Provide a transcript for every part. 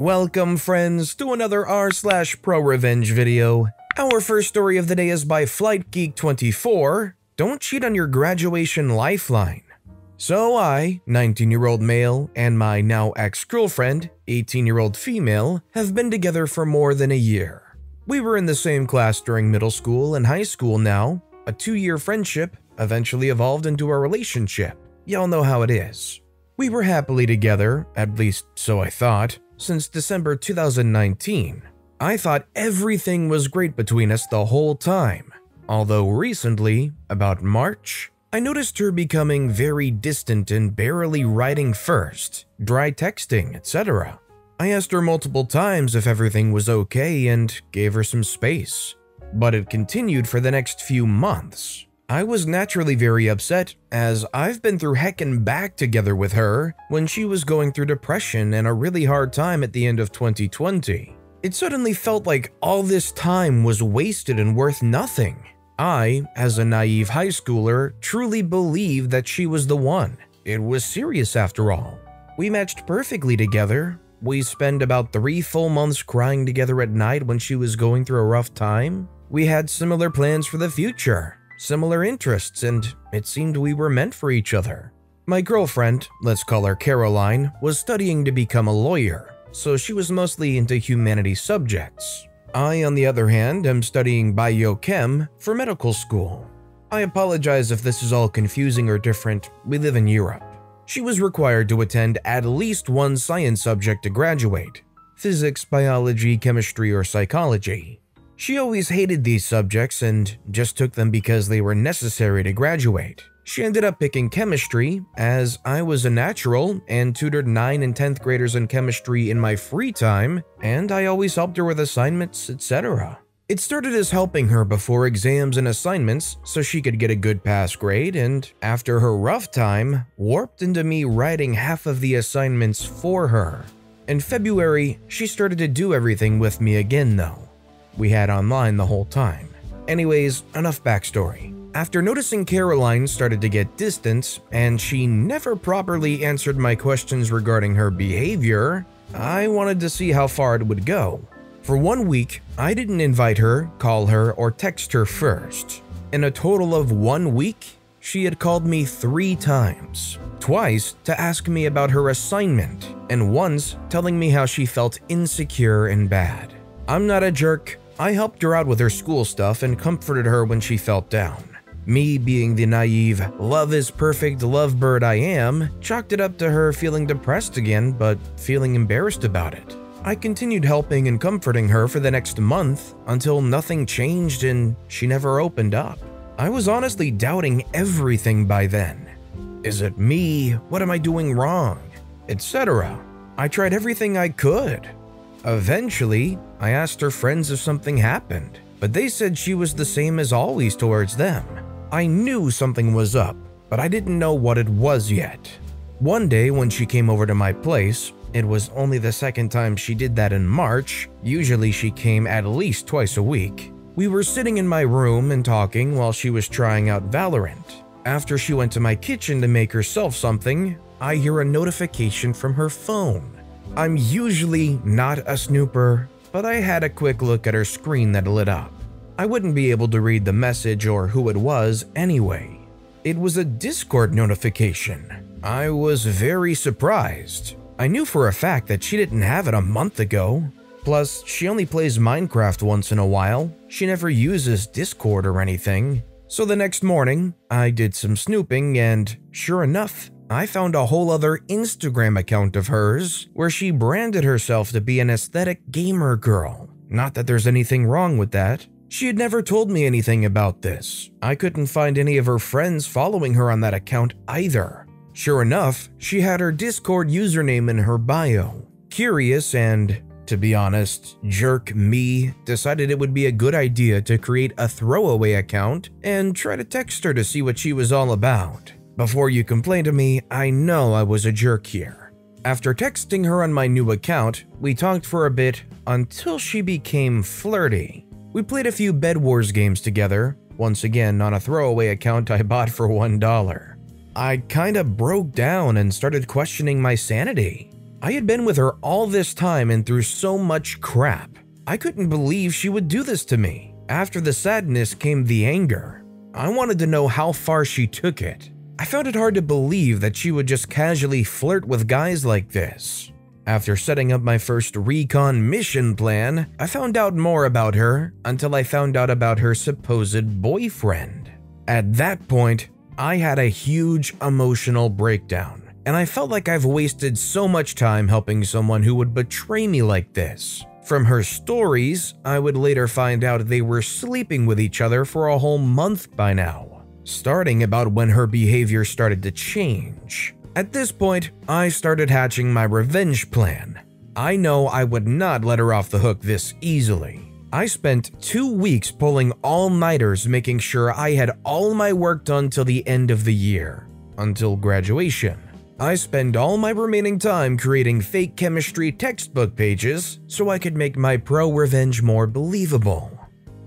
Welcome friends to another r slash pro revenge video. Our first story of the day is by Flight Geek 24 Don't cheat on your graduation lifeline. So I, 19-year-old male, and my now ex-girlfriend, 18-year-old female, have been together for more than a year. We were in the same class during middle school and high school now. A two-year friendship eventually evolved into a relationship. Y'all know how it is. We were happily together, at least so I thought since December 2019. I thought everything was great between us the whole time, although recently, about March, I noticed her becoming very distant and barely writing first, dry texting, etc. I asked her multiple times if everything was okay and gave her some space, but it continued for the next few months. I was naturally very upset as I've been through heck and back together with her when she was going through depression and a really hard time at the end of 2020. It suddenly felt like all this time was wasted and worth nothing. I, as a naive high schooler, truly believed that she was the one. It was serious after all. We matched perfectly together. We spent about three full months crying together at night when she was going through a rough time. We had similar plans for the future similar interests, and it seemed we were meant for each other. My girlfriend, let's call her Caroline, was studying to become a lawyer, so she was mostly into humanities subjects. I, on the other hand, am studying biochem for medical school. I apologize if this is all confusing or different, we live in Europe. She was required to attend at least one science subject to graduate physics, biology, chemistry, or psychology. She always hated these subjects and just took them because they were necessary to graduate. She ended up picking chemistry, as I was a natural and tutored 9 and 10th graders in chemistry in my free time, and I always helped her with assignments, etc. It started as helping her before exams and assignments so she could get a good pass grade, and after her rough time, warped into me writing half of the assignments for her. In February, she started to do everything with me again though we had online the whole time. Anyways, enough backstory. After noticing Caroline started to get distant and she never properly answered my questions regarding her behavior, I wanted to see how far it would go. For one week, I didn't invite her, call her, or text her first. In a total of one week, she had called me three times. Twice to ask me about her assignment, and once telling me how she felt insecure and bad. I'm not a jerk, I helped her out with her school stuff and comforted her when she felt down. Me being the naive, love is perfect lovebird I am, chalked it up to her feeling depressed again but feeling embarrassed about it. I continued helping and comforting her for the next month until nothing changed and she never opened up. I was honestly doubting everything by then. Is it me? What am I doing wrong? Etc. I tried everything I could, Eventually, I asked her friends if something happened, but they said she was the same as always towards them. I knew something was up, but I didn't know what it was yet. One day when she came over to my place, it was only the second time she did that in March, usually she came at least twice a week. We were sitting in my room and talking while she was trying out Valorant. After she went to my kitchen to make herself something, I hear a notification from her phone. I'm usually not a snooper, but I had a quick look at her screen that lit up. I wouldn't be able to read the message or who it was anyway. It was a Discord notification. I was very surprised. I knew for a fact that she didn't have it a month ago. Plus, she only plays Minecraft once in a while. She never uses Discord or anything. So the next morning, I did some snooping and sure enough, I found a whole other Instagram account of hers where she branded herself to be an aesthetic gamer girl. Not that there's anything wrong with that. She had never told me anything about this. I couldn't find any of her friends following her on that account either. Sure enough, she had her Discord username in her bio. Curious and, to be honest, jerk me decided it would be a good idea to create a throwaway account and try to text her to see what she was all about. Before you complain to me, I know I was a jerk here. After texting her on my new account, we talked for a bit until she became flirty. We played a few Bed Wars games together, once again on a throwaway account I bought for $1. I kinda broke down and started questioning my sanity. I had been with her all this time and through so much crap. I couldn't believe she would do this to me. After the sadness came the anger. I wanted to know how far she took it. I found it hard to believe that she would just casually flirt with guys like this. After setting up my first recon mission plan, I found out more about her until I found out about her supposed boyfriend. At that point, I had a huge emotional breakdown, and I felt like I've wasted so much time helping someone who would betray me like this. From her stories, I would later find out they were sleeping with each other for a whole month by now, starting about when her behavior started to change. At this point, I started hatching my revenge plan. I know I would not let her off the hook this easily. I spent two weeks pulling all nighters making sure I had all my work done till the end of the year, until graduation. I spend all my remaining time creating fake chemistry textbook pages so I could make my pro revenge more believable.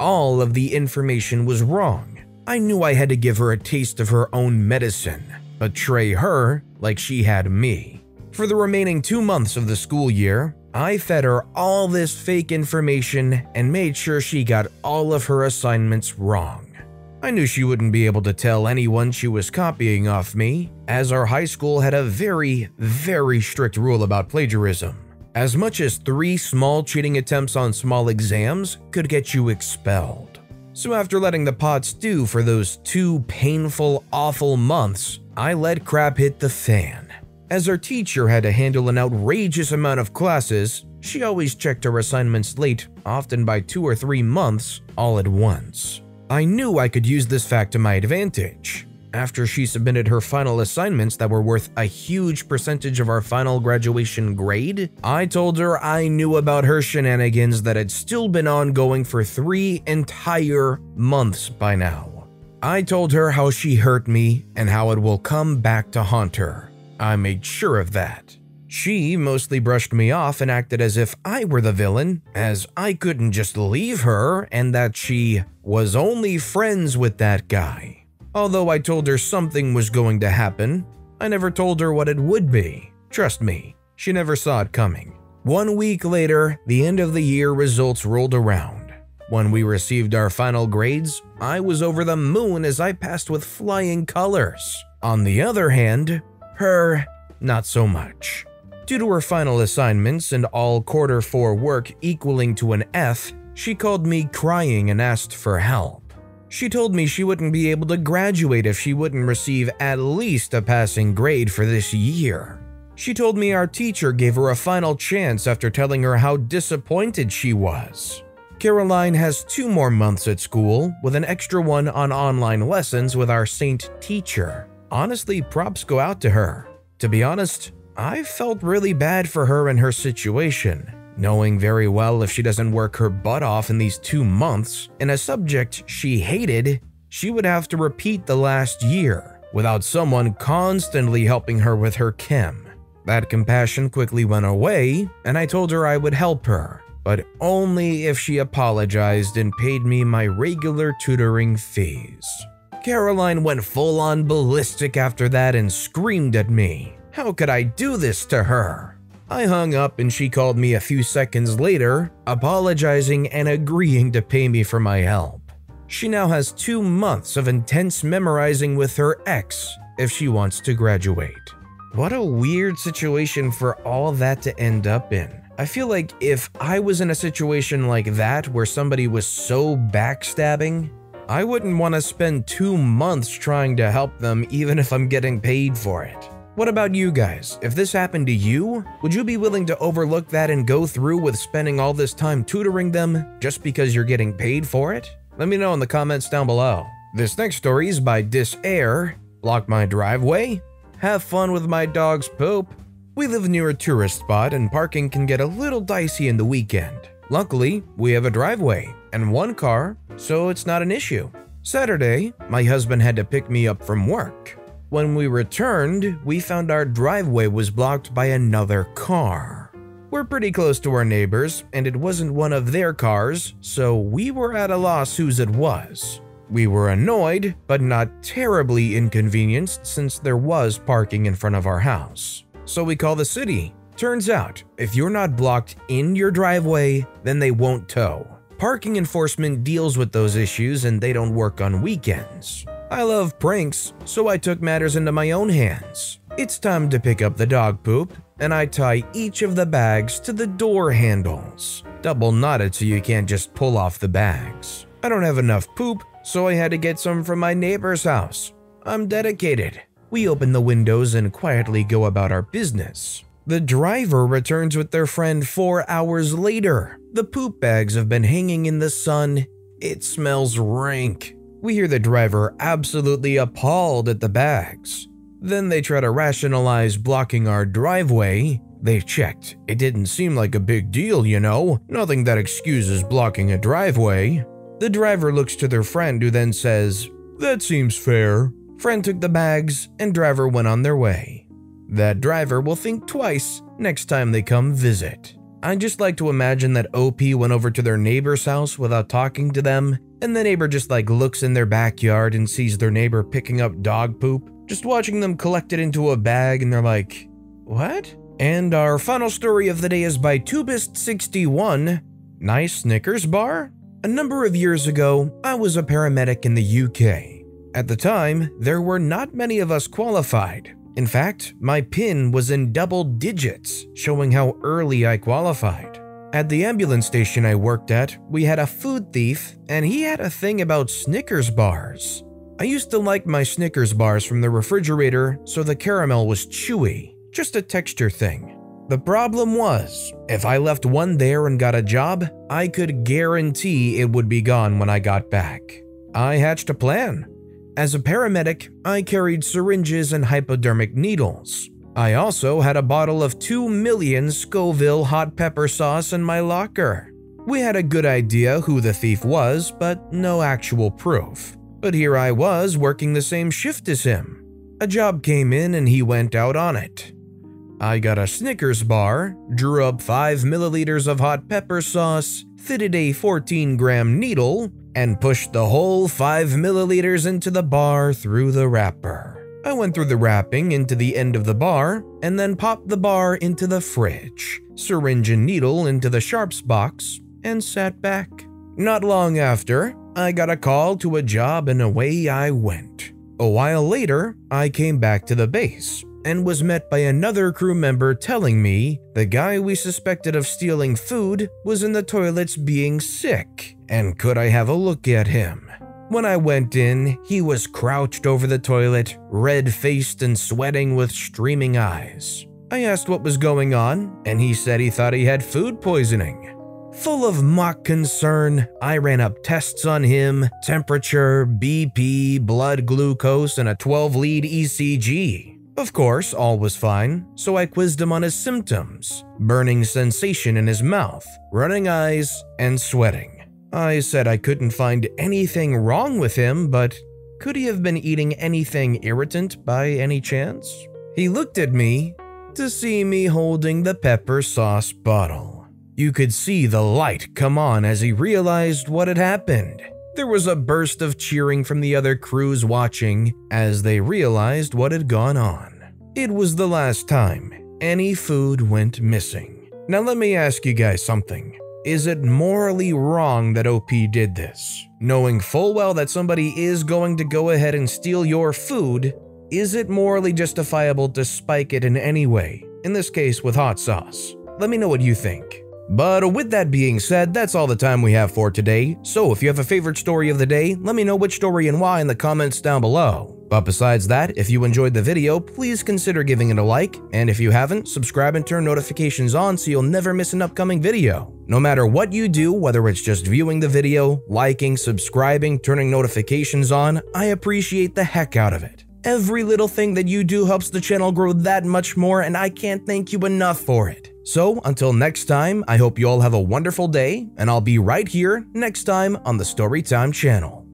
All of the information was wrong. I knew I had to give her a taste of her own medicine, betray her like she had me. For the remaining two months of the school year, I fed her all this fake information and made sure she got all of her assignments wrong. I knew she wouldn't be able to tell anyone she was copying off me, as our high school had a very, very strict rule about plagiarism. As much as three small cheating attempts on small exams could get you expelled. So after letting the pot stew for those two painful, awful months, I let crap hit the fan. As our teacher had to handle an outrageous amount of classes, she always checked her assignments late, often by two or three months, all at once. I knew I could use this fact to my advantage. After she submitted her final assignments that were worth a huge percentage of our final graduation grade, I told her I knew about her shenanigans that had still been ongoing for three entire months by now. I told her how she hurt me and how it will come back to haunt her. I made sure of that. She mostly brushed me off and acted as if I were the villain, as I couldn't just leave her and that she was only friends with that guy. Although I told her something was going to happen, I never told her what it would be. Trust me, she never saw it coming. One week later, the end of the year results rolled around. When we received our final grades, I was over the moon as I passed with flying colors. On the other hand, her, not so much. Due to her final assignments and all quarter four work equaling to an F, she called me crying and asked for help. She told me she wouldn't be able to graduate if she wouldn't receive at least a passing grade for this year. She told me our teacher gave her a final chance after telling her how disappointed she was. Caroline has two more months at school, with an extra one on online lessons with our saint teacher. Honestly, props go out to her. To be honest, I felt really bad for her and her situation, knowing very well if she doesn't work her butt off in these two months in a subject she hated, she would have to repeat the last year without someone constantly helping her with her chem. That compassion quickly went away, and I told her I would help her, but only if she apologized and paid me my regular tutoring fees. Caroline went full on ballistic after that and screamed at me, how could I do this to her? I hung up and she called me a few seconds later, apologizing and agreeing to pay me for my help. She now has two months of intense memorizing with her ex if she wants to graduate. What a weird situation for all that to end up in. I feel like if I was in a situation like that where somebody was so backstabbing, I wouldn't want to spend two months trying to help them even if I'm getting paid for it. What about you guys? If this happened to you, would you be willing to overlook that and go through with spending all this time tutoring them just because you're getting paid for it? Let me know in the comments down below. This next story is by Disair. Block my driveway? Have fun with my dog's poop? We live near a tourist spot and parking can get a little dicey in the weekend. Luckily, we have a driveway and one car, so it's not an issue. Saturday, my husband had to pick me up from work. When we returned, we found our driveway was blocked by another car. We're pretty close to our neighbors, and it wasn't one of their cars, so we were at a loss whose it was. We were annoyed, but not terribly inconvenienced since there was parking in front of our house. So we call the city Turns out, if you're not blocked in your driveway, then they won't tow. Parking enforcement deals with those issues and they don't work on weekends. I love pranks, so I took matters into my own hands. It's time to pick up the dog poop, and I tie each of the bags to the door handles, double knotted so you can't just pull off the bags. I don't have enough poop, so I had to get some from my neighbor's house. I'm dedicated. We open the windows and quietly go about our business. The driver returns with their friend four hours later. The poop bags have been hanging in the sun. It smells rank. We hear the driver absolutely appalled at the bags. Then they try to rationalize blocking our driveway. They checked. It didn't seem like a big deal, you know. Nothing that excuses blocking a driveway. The driver looks to their friend who then says, That seems fair. Friend took the bags and driver went on their way. That driver will think twice next time they come visit. I just like to imagine that OP went over to their neighbor's house without talking to them, and the neighbor just like looks in their backyard and sees their neighbor picking up dog poop, just watching them collect it into a bag, and they're like, What? And our final story of the day is by Tubist61 Nice Snickers Bar? A number of years ago, I was a paramedic in the UK. At the time, there were not many of us qualified, in fact, my PIN was in double digits, showing how early I qualified. At the ambulance station I worked at, we had a food thief, and he had a thing about Snickers bars. I used to like my Snickers bars from the refrigerator, so the caramel was chewy, just a texture thing. The problem was, if I left one there and got a job, I could guarantee it would be gone when I got back. I hatched a plan. As a paramedic, I carried syringes and hypodermic needles. I also had a bottle of 2 million Scoville hot pepper sauce in my locker. We had a good idea who the thief was, but no actual proof. But here I was working the same shift as him. A job came in and he went out on it. I got a Snickers bar, drew up 5 milliliters of hot pepper sauce, fitted a 14 gram needle, and pushed the whole 5 milliliters into the bar through the wrapper. I went through the wrapping into the end of the bar and then popped the bar into the fridge, syringe and needle into the sharps box, and sat back. Not long after, I got a call to a job and away I went. A while later, I came back to the base and was met by another crew member telling me the guy we suspected of stealing food was in the toilets being sick, and could I have a look at him? When I went in, he was crouched over the toilet, red faced and sweating with streaming eyes. I asked what was going on, and he said he thought he had food poisoning. Full of mock concern, I ran up tests on him temperature, BP, blood glucose, and a 12 lead ECG. Of course, all was fine, so I quizzed him on his symptoms burning sensation in his mouth, running eyes, and sweating. I said I couldn't find anything wrong with him, but could he have been eating anything irritant by any chance? He looked at me to see me holding the pepper sauce bottle. You could see the light come on as he realized what had happened. There was a burst of cheering from the other crews watching as they realized what had gone on. It was the last time any food went missing. Now, let me ask you guys something. Is it morally wrong that OP did this? Knowing full well that somebody is going to go ahead and steal your food, is it morally justifiable to spike it in any way? In this case, with hot sauce. Let me know what you think. But with that being said, that's all the time we have for today. So if you have a favorite story of the day, let me know which story and why in the comments down below. But besides that, if you enjoyed the video, please consider giving it a like, and if you haven't, subscribe and turn notifications on so you'll never miss an upcoming video. No matter what you do, whether it's just viewing the video, liking, subscribing, turning notifications on, I appreciate the heck out of it. Every little thing that you do helps the channel grow that much more, and I can't thank you enough for it. So, until next time, I hope you all have a wonderful day, and I'll be right here next time on the Storytime channel.